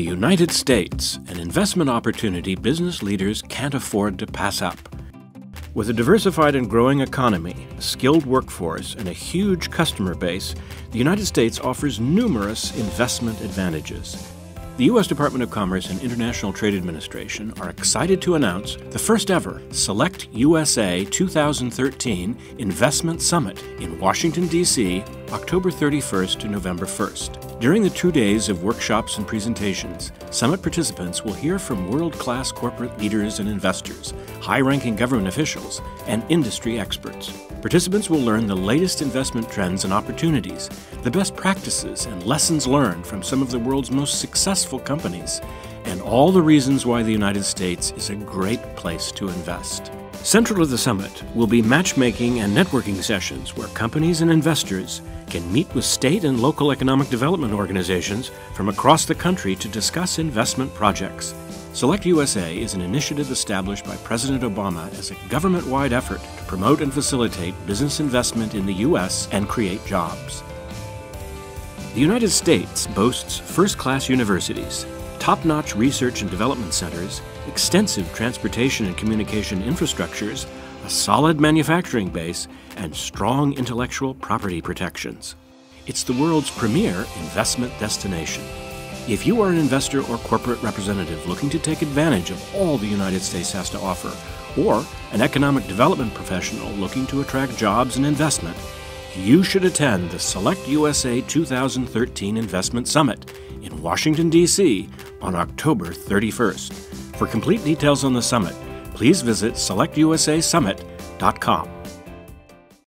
The United States, an investment opportunity business leaders can't afford to pass up. With a diversified and growing economy, a skilled workforce, and a huge customer base, the United States offers numerous investment advantages. The U.S. Department of Commerce and International Trade Administration are excited to announce the first ever Select USA 2013 Investment Summit in Washington, D.C., October 31st to November 1st. During the two days of workshops and presentations, summit participants will hear from world class corporate leaders and investors, high ranking government officials, and industry experts. Participants will learn the latest investment trends and opportunities, the best practices and lessons learned from some of the world's most successful companies, and all the reasons why the United States is a great place to invest. Central to the summit will be matchmaking and networking sessions where companies and investors can meet with state and local economic development organizations from across the country to discuss investment projects. Select USA is an initiative established by President Obama as a government wide effort to promote and facilitate business investment in the U.S. and create jobs. The United States boasts first class universities, top notch research and development centers, extensive transportation and communication infrastructures, a solid manufacturing base, and strong intellectual property protections. It's the world's premier investment destination. If you are an investor or corporate representative looking to take advantage of all the United States has to offer, or an economic development professional looking to attract jobs and investment, you should attend the Select USA 2013 Investment Summit in Washington, D.C. on October 31st. For complete details on the summit, please visit selectusasummit.com.